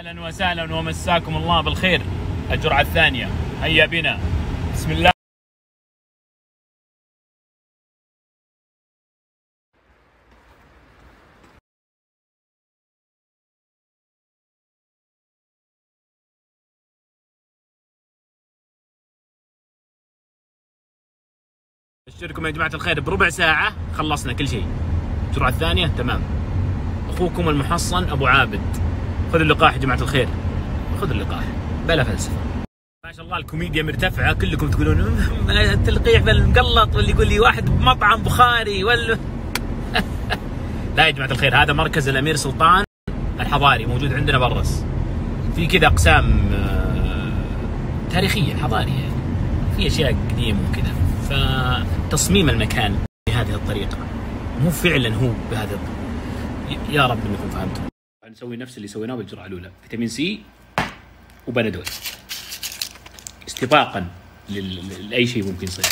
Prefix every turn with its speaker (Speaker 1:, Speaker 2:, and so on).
Speaker 1: أهلا وسهلا ومساكم الله بالخير. الجرعة الثانية. هيا بنا. بسم الله. ابشركم يا جماعة الخير بربع ساعة. خلصنا كل شيء. الجرعة الثانية. تمام. أخوكم المحصن أبو عابد. خذ اللقاح يا جماعة الخير. خذ اللقاح. بلا فلسفة. ما شاء الله الكوميديا مرتفعة كلكم تقولون التلقيح بالمقلط واللي يقول لي واحد بمطعم بخاري ولا لا يا جماعة الخير هذا مركز الأمير سلطان الحضاري موجود عندنا برس في كذا أقسام آه، تاريخية حضارية. في أشياء قديمة وكذا. فتصميم المكان بهذه الطريقة مو فعلا هو بهذا يا رب إنكم فهمتم. نسوي نفس اللي سويناه بالجرعة الأولى فيتامين سي وبنادول. استباقا لأي شيء ممكن يصير.